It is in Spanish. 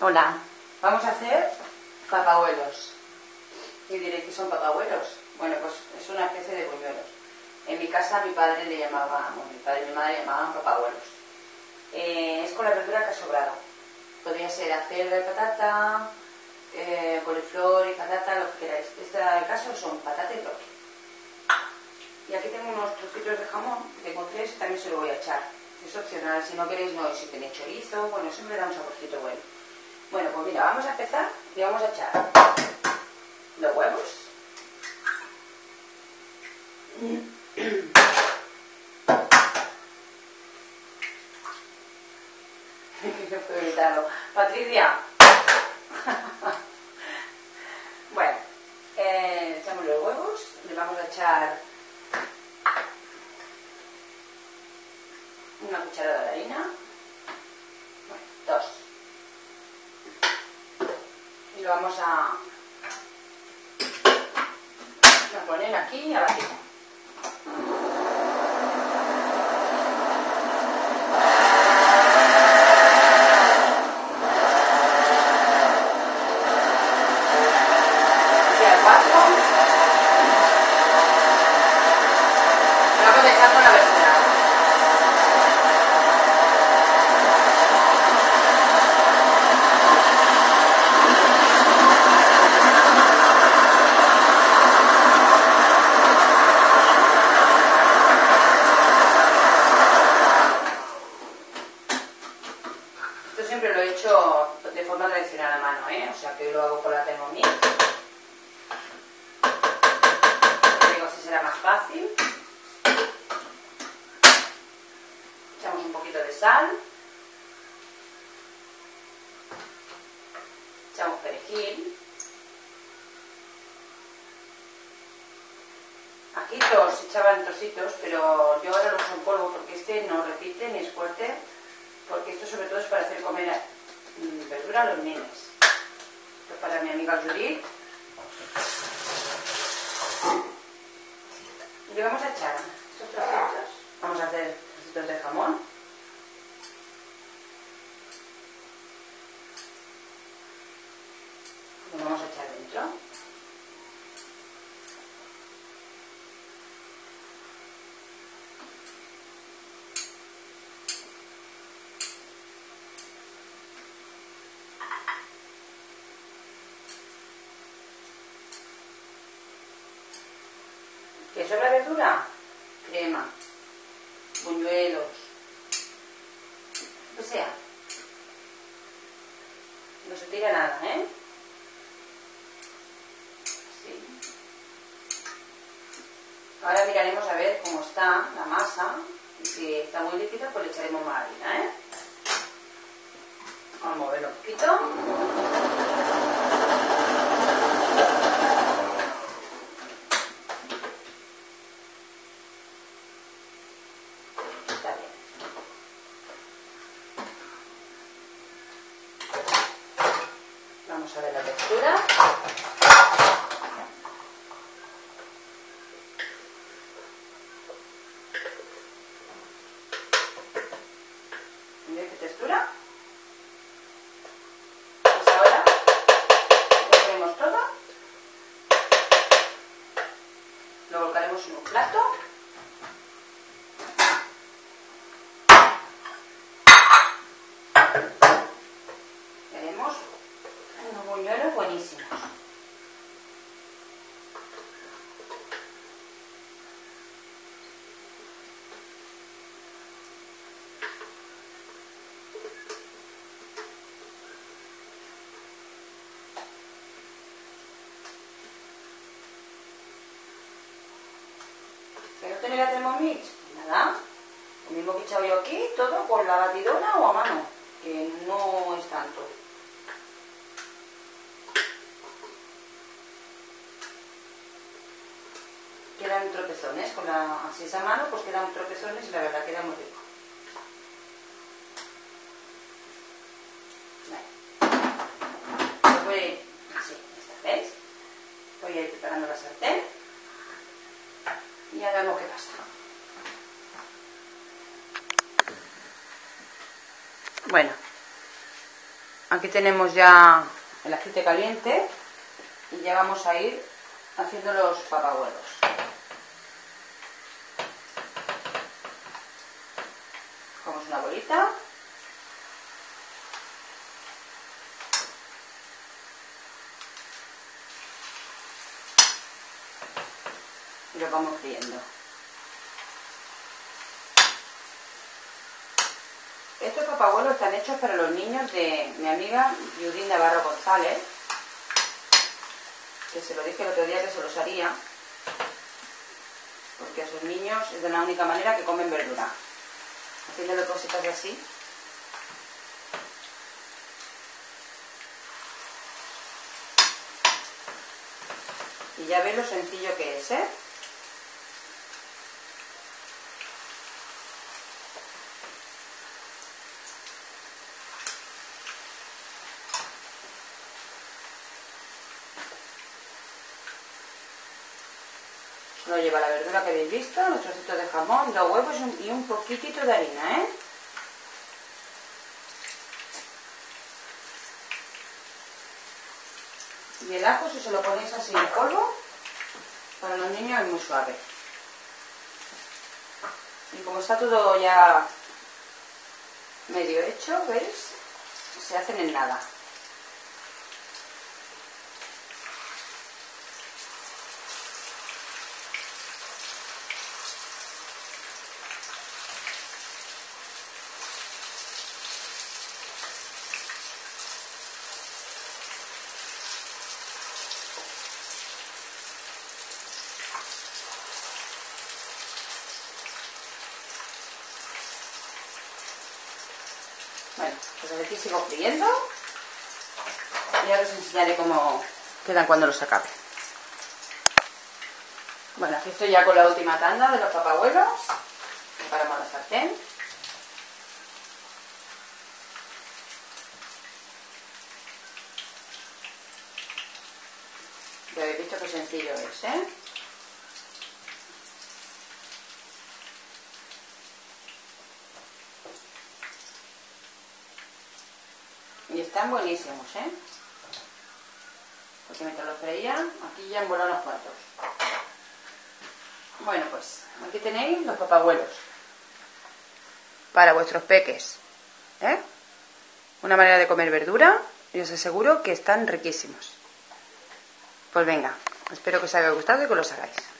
Hola, vamos a hacer papahuelos. Y diréis que son papahuelos. Bueno, pues es una especie de buñuelos. En mi casa mi padre le llamaba, bueno, mi padre y mi madre llamaban papahuelos. Eh, es con la verdura que ha sobrado. Podría ser acelga y patata, eh, coliflor y patata, lo que queráis. Este caso son patata y brócoli. Y aquí tengo unos trocitos de jamón, tengo tres, también se lo voy a echar. Es opcional, si no queréis no, si tenéis chorizo, bueno, siempre da un saborcito bueno. Bueno, pues mira, vamos a empezar y vamos a echar los huevos. no puedo evitarlo. Patricia. bueno, eh, echamos los huevos, le vamos a echar una cucharada de harina, bueno, dos. Y lo vamos a, a poner aquí a batir. Así al paso. Lo vamos a echar con la verdura. Esto siempre lo he hecho de forma tradicional a mano, ¿eh? O sea que lo hago con la Thermomix. Digo, así será más fácil. Echamos un poquito de sal. Echamos perejil. Aquí los echaba en trocitos, pero yo ahora lo uso en polvo porque este no repite ni es fuerte porque esto sobre todo es para hacer comer a los nenes. Esto es para mi amiga Judith. Y le vamos a echar estos trocitos. Vamos a hacer trocitos de jamón. Lo vamos a echar dentro. ¿Que sobra verdura? Crema, buñuelos, lo sea. No se tira nada, ¿eh? Ahora miraremos a ver cómo está la masa y si está muy líquida pues le echaremos más harina, ¿eh? Vamos a moverlo un poquito. Está bien. Vamos a ver la textura. Mira qué textura. Pues ahora lo ponemos todo. Lo volcaremos en un plato. Tenemos unos buñuelos buenísimos. ¿Que no tenéis la Thermomix? Nada. Lo mismo que he echado yo aquí, todo con la batidora o a mano, que no es tanto. Con la así es a mano, pues quedan tropezones y la verdad queda muy rico. Voy a ir preparando la sartén y ya vemos qué pasa. Bueno, aquí tenemos ya el aceite caliente y ya vamos a ir haciendo los papahuevos. Una bolita. Y lo vamos friendo. Estos papahuevos están hechos para los niños de mi amiga Judith Navarro González, que se lo dije el otro día que se los haría, porque a sus niños es de la única manera que comen verdura. Haciéndole cositas así. Y ya ves lo sencillo que es, ¿eh? Solo lleva la verdura que habéis visto, los trocitos de jamón, dos huevos y un poquitito de harina, ¿eh? Y el ajo, si se lo ponéis así en polvo, para los niños es muy suave. Y como está todo ya medio hecho, ¿veis? Se hacen en nada. Bueno, pues aquí sigo friendo y ahora os enseñaré cómo quedan cuando los acabe. Bueno, aquí estoy ya con la última tanda de los papahuevos. Preparamos la sartén. Ya habéis visto qué sencillo es, ¿eh? Y están buenísimos, ¿eh? Porque mientras los freía, aquí ya han volado unos cuantos. Bueno, pues aquí tenéis los papahuelos. Para vuestros peques. ¿eh? Una manera de comer verdura y os aseguro que están riquísimos. Pues venga, espero que os haya gustado y que los hagáis.